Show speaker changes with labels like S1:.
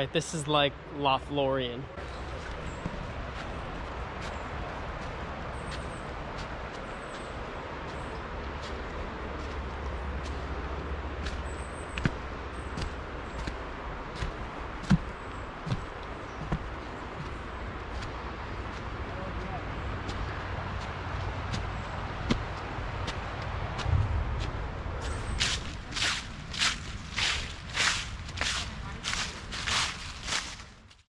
S1: Right. this is like Lothlorien.